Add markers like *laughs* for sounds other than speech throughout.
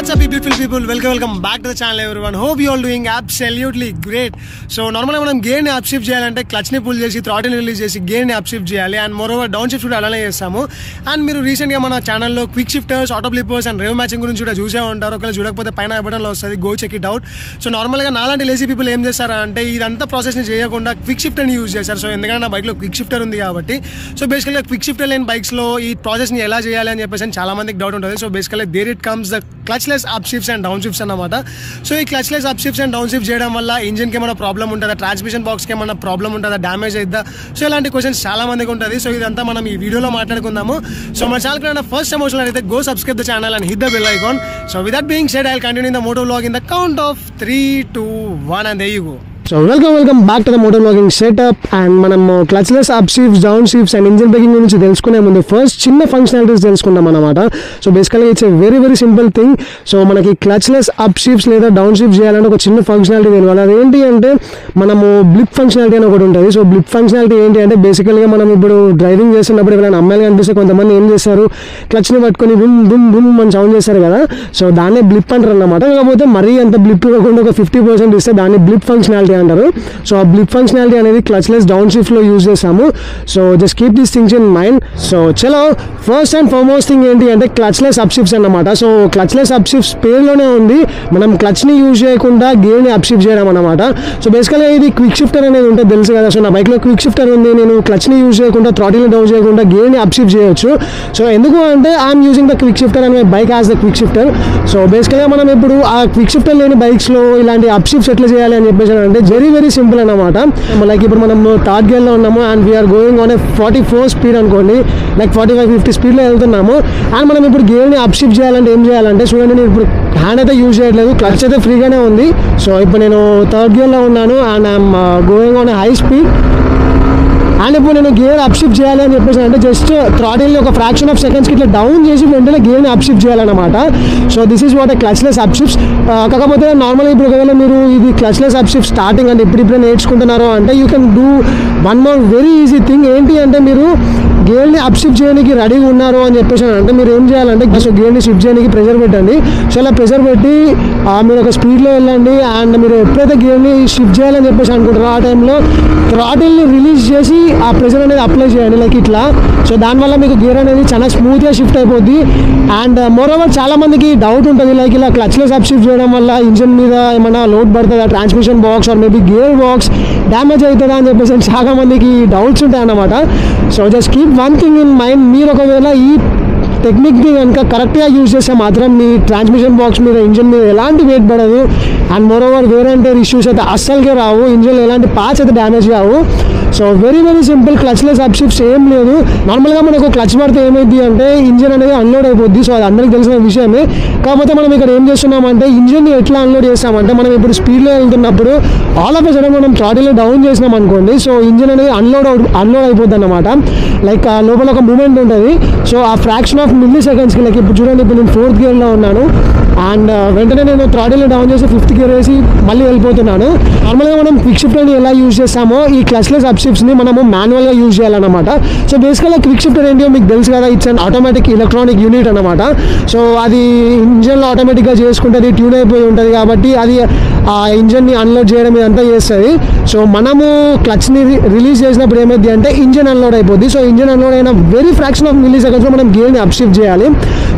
What's beautiful people welcome welcome back to the channel everyone hope you all doing absolutely great so నార్మల్గా మనం గేర్ని upshift చేయాలంటే క్లచ్ని pull చేసి throttle release చేసి గేర్ని అప్షిఫ్ట్ చేయాలి. And moreover down shift కూడా అలానే చేస్తాము. అండ్ మీరు రీసెంట్గా మన ఛానల్లో quick shifters auto flippers and rev matching గురించి కూడా చూసే ఉంటారు. ఒకవేళ చూడకపోతే పైన బటన్ వస్తుంది go check it out so నార్మల్గా నాలాంటి లేజీ పీపుల్ ఏం చేస్తారు అంటే ఇదంతా ప్రాసెస్ని చేయకుండా క్విక్ షిఫ్టర్ని యూజ్ చేస్తారు. సో ఎందుకంటే నా బైక్లో క్విక్ షిఫ్టర్ ఉంది కాబట్టి. సో బేసికల్గా క్విక్ షిఫ్టర్ లేని బైక్స్లో ఈ ప్రాసెస్ని ఎలా చేయాలి అని చెప్పేసి చాలా మందికి డౌట్ ఉంటుంది. సో బేసికల్గా there it comes the clutchless up shifts and down shifts అన్నమాట. సో ఈ clutchless up shifts and down shift చేయడం వల్ల ఇంజిన్కి ఏమైనా ప్రాబ్లం ఉంటుందా? ట్రాన్స్మిషన్ బాక్స్కి ఏమైనా ప్రాబ్లం ఉంటుందా? డ్యామేజ్ అయిద్దా? సో ఇలాంటి క్వశ్చన్స్ చాలా మందికి ఉంటుంది. సో ఇదంతా మనం ఈ వీడియోలో మాట్లాడుకుందాము. సో మన ఛానల్ కన్నా ఫస్ట్ ఎమోషన్ అయితే go subscribe the channel and hit the bell icon so without being said I continue the moto blog in the count of three two one and there you go so welcome welcome back to the motor blogging setup and మనం clutchless up shifts down shifts and engine braking గురించి తెలుసుకునే ముందు first చిన్న functionalities తెలుసుకుందాం అనమాట so బేసికల్గా it's a very very simple thing so మనకి clutchless up సీఫ్స్ లేదా డౌన్ షిఫ్ట్ చేయాలంటే ఒక చిన్న ఫంక్షనాలిటీ తెలియాలి. అదేంటి అంటే మనము బ్లిప్ ఫంక్షనాలిటీ అని ఒకటి ఉంటుంది. సో బ్లిప్ ఫంక్షనాలిటీ ఏంటి అంటే బేసికల్గా మనం ఇప్పుడు డ్రైవింగ్ చేస్తున్నప్పుడు ఎవరైనా అమ్మాయిలు కనిపిస్తే కొంతమంది ఏం చేస్తారు? క్లచ్ని పట్టుకొని బుమ్ బుమ్ బుమ్ అని సౌండ్ చేస్తారు కదా. సో దాన్నే బ్లిప్ అంటారు అన్నమాట కాకపోతే మరీ అంత బ్లిప్ కాకుండా ఒక ఫిఫ్టీ పర్సెంట్ ఇస్తే దాన్ని బ్లిప్ ఫంక్షనాలిటీ అంటారు. సో ఆ బ్లిప్ ఫంక్షనాలిటీ అనేది క్లచ్లెస్ డౌన్ షిఫ్ట్లో యూజ్ చేస్తాము so just keep these things in mind so చలో ఫస్ట్ అండ్ ఫార్మోస్ట్ థింగ్ ఏంటి అంటే క్లచ్లెస్ అప్ షిఫ్ట్స్ అన్నమాట. సో క్లచ్లెస్ అప్ షిఫ్ట్స్ పేరులోనే ఉంది. మనం క్లచ్ని యూజ్ చేయకుండా గేర్ని అప్ షిఫ్ట్ చేయడం అనమాట సో బేసికల్గా ఇది క్విక్ షిఫ్టర్ అనేది ఉంటుంది తెలుసు కదా. సో నా బైక్లో క్విక్ షిఫ్టర్ ఉంది. నేను క్లచ్ని యూజ్ చేయకుండా థ్రాటిల్ని డౌన్ చేయకుండా గేర్ని అప్ షిఫ్ట్ చేయొచ్చు. సో ఎందుకు అంటే I'm using the quick shifter అనే bike as the quick shifter so బేసికల్గా మనం ఇప్పుడు ఆ క్విక్ షిఫ్టర్ లేని బైక్స్లో ఇలాంటి అప్ షిఫ్ట్స్ ఎట్లా చేయాలి అని చెప్పేసి అంటే వెరీ వెరీ సింపుల్ అనమాట లైక్ ఇప్పుడు మనం థర్డ్ గేర్లో ఉన్నాము and we are going on a forty four speed అనుకోండి. లైక్ ఫార్టీ ఫైవ్ ఫిఫ్టీ స్పీడ్లో వెళ్తున్నాము. అండ్ మనం ఇప్పుడు గేర్ని అప్షిఫ్ట్ చేయాలంటే ఏం చేయాలంటే చూడండి నేను ఇప్పుడు హ్యాండ్ అయితే యూజ్ చేయట్లేదు. క్లచ్ అయితే ఫ్రీగానే ఉంది. సో ఇప్పుడు నేను థర్డ్ గేర్లో ఉన్నాను and I'm going on high speed and ఇప్పుడు నేను గేర్ అప్షిఫ్ట్ చేయాలి అని చెప్పేసి అంటే జస్ట్ థ్రాటిల్ని ఒక ఫ్రాక్షన్ ఆఫ్ సెకండ్స్కి ఇట్లా డౌన్ చేసి వెంటనే గేర్ని అప్షిఫ్ట్ చేయాలన్నమాట. So this is what clutchless upshifts కాకపోతే నార్మల్గా ఇప్పుడు ఒకవేళ మీరు ఇది క్లచ్లెస్ అప్షిఫ్ట్ స్టార్టింగ్ అంటే ఇప్పుడు ఇప్పుడే నేర్చుకుంటున్నారు అంటే you can do one more very easy thing ఏంటి అంటే మీరు గేర్ని అప్షిఫ్ట్ చేయడానికి రెడీగా ఉన్నారు అని చెప్పేసి అంటే మీరు ఏం చేయాలంటే సో గేర్ని షిఫ్ట్ చేయడానికి ప్రెజర్ పెట్టండి. సో అలా ప్రెజర్ పెట్టి మీరు ఒక స్పీడ్లో వెళ్ళండి అండ్ మీరు ఎప్పుడైతే గేర్ని షిఫ్ట్ చేయాలని చెప్పేసి అనుకుంటారో ఆ టైంలో థ్రాటిల్ని రిలీజ్ చేసి ఆ ప్రెషర్ అనేది అప్లై చేయండి లైక్ ఇట్లా. సో దానివల్ల మీకు గేర్ అనేది చాలా స్మూత్గా షిఫ్ట్ అయిపోద్ది. అండ్ మోరోవర్ చాలామందికి చాలా మందికి డౌట్ ఉంటుంది లైక్ ఇలా క్లచ్లో సబ్ షిఫ్ట్ చేయడం వల్ల ఇంజిన్ మీద ఏమైనా లోడ్ పడుతుందా transmission box or maybe gear box damage అవుతుందా అని చెప్పేసి *laughs* చాలా మందికి డౌట్స్ ఉంటాయి అన్నమాట so just keep one thing in mind మీరు ఒకవేళ ఈ టెక్నిక్ని కనుక కరెక్ట్గా యూజ్ చేస్తే మాత్రం మీ ట్రాన్స్మిషన్ బాక్స్ మీద ఇంజిన్ మీద ఎలాంటి వెయిట్ పడదు. And moreover wear and issues అయితే అస్సలుకే రావు. ఇంజిన్లో ఎలాంటి పార్ట్స్ అయితే డ్యామేజ్ కావు. So very very simple clutchless up shifts ఏం లేదు. నార్మల్గా మనకు క్లచ్ పడితే ఏమైంది అంటే ఇంజిన్ అనేది అన్లోడ్ అయిపోద్ది. సో అది అందరికీ తెలిసిన విషయమే. కాకపోతే మనం ఇక్కడ ఏం చేస్తున్నామంటే ఇంజిన్ని ఎట్లా అన్లోడ్ చేస్తామంటే మనం ఇప్పుడు స్పీడ్లో వెళ్తున్నప్పుడు ఆల్ ఆఫ్ సడన్ మనం థ్రాటిల్ని డౌన్ చేసినాం అనుకోండి. సో ఇంజిన్ అనేది అన్లోడ్ అన్లోడ్ అయిపోద్ది అనమాట లైక్ ఆ లోపల ఒక మూమెంట్ ఉంటుంది. సో ఆ ఫ్రాక్షన్ ఆఫ్ మిల్లీ సెకండ్స్కి లైక్ ఇప్పుడు చూడండి ఇప్పుడు నేను ఫోర్త్ గేర్లో ఉన్నాను. అండ్ uh, వెంటనే నేను థ్రాటిల్ని డౌన్ చేసి ఫిఫ్త్ గేర్ వేసి మళ్ళీ వెళ్ళిపోతున్నాను. నార్మల్గా మనం క్విక్ షిఫ్ట్ అని ఎలా యూజ్ చేస్తామో ఈ క్లచ్లెస్ అప్ షిఫ్ట్స్ని మనము మాన్యువల్గా యూజ్ చేయాలన్నమాట. సో బేసికల్గా క్విక్ షిఫ్ట్ ఏంటో మీకు తెలుసు కదా it's an automatic electronic unit అనమాట సో అది ఇంజన్లో ఆటోమేటిక్గా చేసుకుంటుంది ట్యూన్ అయిపోయి ఉంటుంది కాబట్టి అది ఆ ఇంజన్ని అన్లోడ్ చేయడం ఇదంతా చేస్తుంది. సో మనము క్లచ్ని రిలీజ్ చేసినప్పుడు ఏమైంది అంటే ఇంజన్ అన్లోడ్ అయిపోద్ది. సో ఇంజన్ అన్లోడ్ అయిన వెరీ ఫ్రాక్షన్ ఆఫ్ మిల్లీ సెకండ్స్లో మనం గేర్ని అప్షిఫ్ట్ చేయాలి.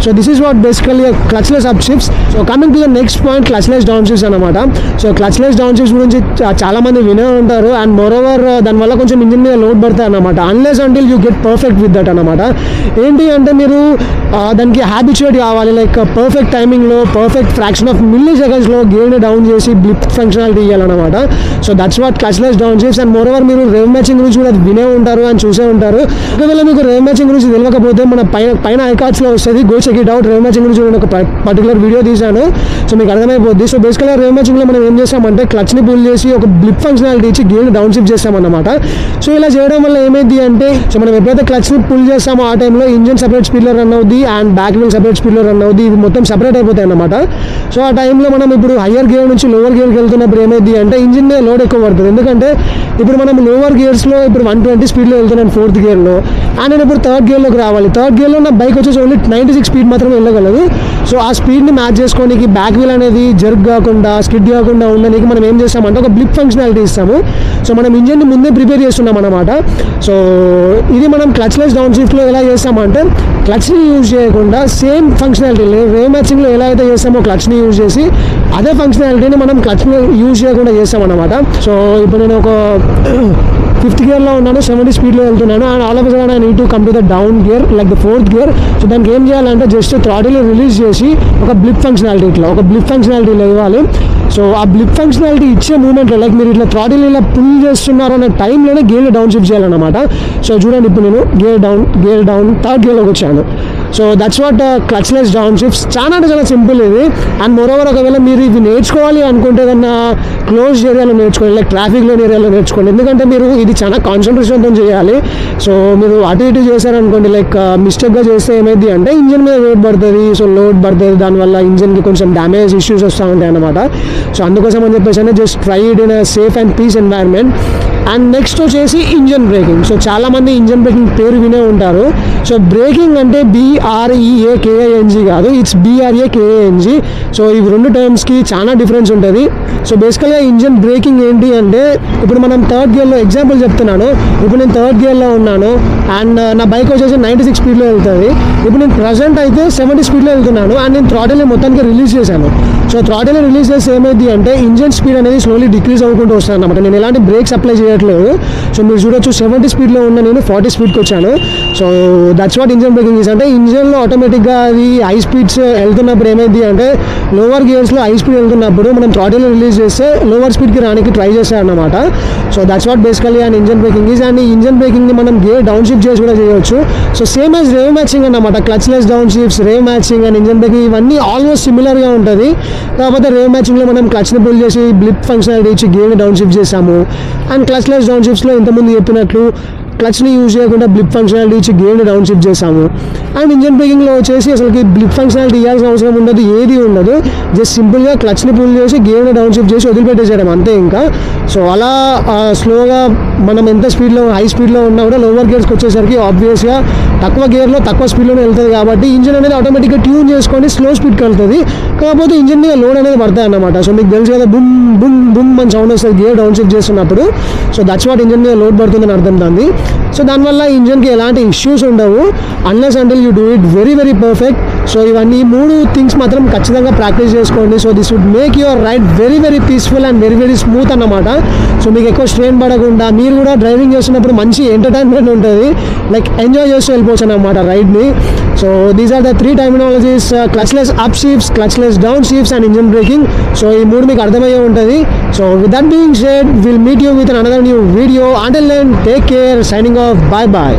So this is what basically clutchless upshifts so coming to the next point clutchless down shifts అనమాట సో క్లచ్లెస్ డౌన్ షిఫ్ట్స్ గురించి చాలామంది చాలా మంది వినే ఉంటారు. అండ్ మోర్ ఓవర్ దానివల్ల కొంచెం ఇంజిన్ మీద లోడ్ పడతాయి అనమాట unless until you get perfect with that అనమాట ఏంటి అంటే మీరు దానికి హ్యాబిచుయేట్ కావాలి. లైక్ పర్ఫెక్ట్ టైమింగ్లో పర్ఫెక్ట్ ఫ్రాక్షన్ ఆఫ్ మిల్లీ సెకండ్స్లో గేర్ని డౌన్ చేసి blip functionality ఇవ్వాలన్నమాట so that's what clutchless down shifts and moreover మీరు రేవ్ మ్యాచింగ్ గురించి కూడా వినే ఉంటారు అండ్ చూసే ఉంటారు. ఒకవేళ మీకు రేవ్ మ్యాచింగ్ గురించి తెలియకపోతే మన పైన పైన ఐకార్డ్స్లో వస్తుంది. Go check it out rev matching గురించి ఒక పర్టికులర్ వీడియో తీశాను. సో మీకు అర్థమైపోద్ది. సో బేసికల్గా రేవ్ మ్యాచింగ్లో మనం ఏం చేస్తామంటే క్లచ్ని పుల్ చేసి ఒక బ్లిప్ ఫంక్షనాలిటీ ఇచ్చి గేర్ని డౌన్ షిఫ్ట్ చేస్తామన్నమాట సో ఇలా చేయడం వల్ల ఏమైంది అంటే సో మనం ఎప్పుడైతే క్లచ్ని పుల్ చేస్తామో ఆ టైంలో ఇంజిన్ సపరేట్ స్పీడ్లో రన్ అవుద్ది అండ్ బ్యాక్ వీల్ సపరేట్ స్పీడ్లో రన్ అవుద్ది ఇది మొత్తం సపరేట్ అయిపోతాయి అన్నమాట. సో ఆ టైంలో మనం ఇప్పుడు హయ్యర్ గేర్ నుంచి లోవర్ గేర్కి వెళ్తున్నప్పుడు ఏమైంది అంటే ఇంజిన్ లోడ్ ఎక్కువ పడుతుంది. ఎందుకంటే ఇప్పుడు మనం లోవర్ గేర్స్లో ఇప్పుడు వన్ ట్వంటీ స్పీడ్లో వెళ్తున్నాను ఫోర్త్ గేర్లో అండ్ నేను ఇప్పుడు థర్డ్ గేర్లోకి రావాలి. థర్డ్ గేర్లో నా బైక్ వచ్చేసి ఓన్లీ నైంటీ సిక్స్ స్పీడ్ మాత్రమే వెళ్ళగలదు. సో ఆ స్పీడ్ని మ్యాచ్ క్యాచ్ చేసుకోనికి బ్యాక్ వీల్ అనేది జర్క్ కాకుండా స్కిడ్ కాకుండా ఉండడానికి మనం ఏం చేస్తామంటే ఒక బ్లిప్ ఫంక్షనాలిటీ ఇస్తాము. సో మనం ఇంజన్ని ముందే ప్రిపేర్ చేస్తున్నాం అనమాట సో ఇది మనం క్లచ్లెస్ డౌన్ షిఫ్ట్లో ఎలా చేస్తామంటే క్లచ్ని యూజ్ చేయకుండా సేమ్ ఫంక్షనాలిటీ రే మ్యాచింగ్లో ఎలా అయితే చేస్తామో క్లచ్ని యూజ్ చేసి అదే ఫంక్షనాలిటీని మనం క్లచ్ని యూజ్ చేయకుండా చేస్తాం అనమాట సో ఇప్పుడు నేను ఒక ఫిఫ్త్ గేర్లో ఉన్నాను సెవెంటీ స్పీడ్లో వెళ్తున్నాను. And all of sudden I need to come to the down gear like the fourth gear so దానికి ఏం చేయాలంటే జస్ట్ థ్రాటిల్ రిలీజ్ చేసి ఒక బ్లిప్ ఫంక్షనాలిటీ ఇట్లా ఒక బ్లిప్ ఫంక్షనాలిటీలో ఇవ్వాలి. సో ఆ బ్లిప్ ఫంక్షనాలిటీ ఇచ్చే మూమెంట్లో లైక్ మీరు ఇట్లా థ్రాటిల్ ఇలా పుల్ చేస్తున్నారు అనే టైంలోనే గేర్ డౌన్ షిఫ్ట్ చేయాలన్నమాట. సో చూడండి ఇప్పుడు నేను gear down gear down third గేర్లోకి వచ్చాను. So that's what clutchless down shifts చాలా అంటే చాలా సింపుల్ ఇది. అండ్ మోరోవర్ ఒకవేళ మీరు ఇది నేర్చుకోవాలి అనుకుంటే ఏదన్నా క్లోజ్ ఏరియాలో నేర్చుకోండి లైక్ ట్రాఫిక్ లేని ఏరియాలో నేర్చుకోండి. ఎందుకంటే మీరు ఇది చాలా కాన్సన్ట్రేషన్తో చేయాలి. సో మీరు అటు ఇటు చేశారనుకోండి లైక్ మిస్టేక్గా uh, చేస్తే ఏమైంది అంటే ఇంజన్ మీద లోడ్ పడుతుంది సో లోడ్ పడుతుంది. దానివల్ల ఇంజిన్కి కొంచెం డ్యామేజ్ ఇష్యూస్ వస్తూ ఉంటాయి అన్నమాట. సో అందుకోసం అని చెప్పేసి just try it in safe and peace environment and next వచ్చేసి ఇంజన్ బ్రేకింగ్. సో చాలామంది ఇంజన్ బ్రేకింగ్ పేరు వినే ఉంటారు. సో బ్రేకింగ్ అంటే బీఆర్ఈఏ కేఏఎన్జీ కాదు. ఇట్స్ బీఆర్ఏ కేఏఎన్జీ సో ఇవి రెండు టర్మ్స్కి చాలా డిఫరెన్స్ ఉంటుంది. సో బేసికల్గా ఇంజన్ బ్రేకింగ్ ఏంటి అంటే ఇప్పుడు మనం థర్డ్ గేర్లో ఎగ్జాంపుల్ చెప్తున్నాను. ఇప్పుడు నేను థర్డ్ గేర్లో ఉన్నాను. అండ్ uh, నా బైక్ వచ్చేసి నైంటీ సిక్స్ స్పీడ్లో వెళ్తుంది. ఇప్పుడు నేను ప్రజెంట్ అయితే సెవెంటీ స్పీడ్లో వెళ్తున్నాను. అండ్ నేను థ్రాటిల్ని మొత్తానికి రిలీజ్ చేశాను. సో థ్రాటిల్ రిలీజ్ చేస్తే ఏమైంది అంటే ఇంజన్ స్పీడ్ అనేది స్లోలీ డిక్రీజ్ అవ్వకుండా వస్తాను అనమాట నేను ఎలాంటి బ్రేక్స్ అప్లై చేయట్లేదు. సో మీరు చూడొచ్చు సెవెంటీ స్పీడ్లో ఉన్న నేను ఫార్టీ స్పీడ్కి వచ్చాను. So that's what engine braking is అంటే ఇంజన్లో ఆటోమేటిక్గా అది హై స్పీడ్స్ వెళ్తున్నప్పుడు ఏమైంది అంటే లోవర్ గేర్స్లో హై స్పీడ్ వెళ్తున్నప్పుడు మనం థ్రాటిల్ రిలీజ్ చేస్తే లోవర్ స్పీడ్కి రానికి ట్రై చేస్తారనమాట so that's what basically and engine braking is and engine బ్రేకింగ్ని మనం గేర్ డౌన్ షిఫ్ట్ చేసి కూడా చేయొచ్చు. So same as rev matching అన్నమాట. Clutchless down shifts rev matching and engine braking ఇవన్నీ ఆల్మోస్ట్ సిమిలర్గా ఉంటుంది. కాకపోతే రేవ్ మ్యాచింగ్లో మనం క్లచ్ని పుల్ చేసి బ్లిప్ ఫంక్షనాలిటీ ఇచ్చి గేమ్ డౌన్ షిఫ్ట్ చేసాము. అండ్ క్లచ్లెస్ డౌన్ షిఫ్ట్స్లో ఇంతకుముందు చెప్పినట్లు క్లచ్ని యూజ్ చేయకుండా బ్లిప్ ఫంక్షనాలిటీ ఇచ్చి గేర్ని డౌన్ షిఫ్ట్ చేసాము అండ్ ఇంజన్ బ్రేకింగ్లో వచ్చేసి అసలుకి బ్లిప్ ఫంక్షనాలిటీ ఇవ్వాల్సిన అవసరం ఉండదు ఏది ఉండదు. జస్ట్ సింపుల్గా క్లచ్ని పుల్ చేసి గేర్ని డౌన్ షిఫ్ట్ చేసి వదిలిపెట్టేసేయడం అంతే ఇంకా. సో అలా స్లోగా మనం ఎంత స్పీడ్లో హై స్పీడ్లో ఉన్నా కూడా లోవర్ గేర్స్కి వచ్చేసరికి ఆబ్వియస్గా తక్కువ గేర్లో తక్కువ స్పీడ్లోనే వెళ్తుంది కాబట్టి ఇంజన్ అనేది ఆటోమేటిక్గా ట్యూన్ చేసుకొని స్లో స్పీడ్కి వెళ్తుంది. కాకపోతే ఇంజన్ మీద లోడ్ అనేది పడతాయి అన్నమాట. సో మీకు తెలుసు కదా బుమ్ బుమ్ బుమ్ అని సౌండ్ వస్తుంది గేర్ డౌన్ షిఫ్ట్ చేస్తున్నప్పుడు. సో దట్స్ వాట్ ఇంజన్ మీద లోడ్ పడుతుందని అర్థం దాన్ని సో దానివల్ల ఇంజన్కి ఎలాంటి ఇష్యూస్ ఉండవు. Unless until you do it very very perfect so ఇవన్నీ మూడు థింగ్స్ మాత్రం ఖచ్చితంగా ప్రాక్టీస్ చేసుకోండి. So this would make your ride very very peaceful and very very smooth అన్నమాట. సో మీకు ఎక్కువ స్ట్రెయిన్ పడకుండా మీరు కూడా డ్రైవింగ్ చేస్తున్నప్పుడు మంచి ఎంటర్టైన్మెంట్ ఉంటుంది. లైక్ ఎంజాయ్ చేస్తూ వెళ్ళిపోవచ్చు అనమాట రైడ్ని. So these are the three terminologies clutchless up shifts clutchless down shifts and engine braking so ఈ మూడు మీకు అర్థమయ్యే ఉంటుంది. So with that being said will meet you with another new video until then take care signing off bye bye